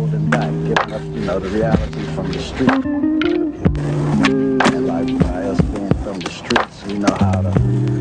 Holding back, giving up, you know, the reality from the street. And like by us being from the streets, we know how to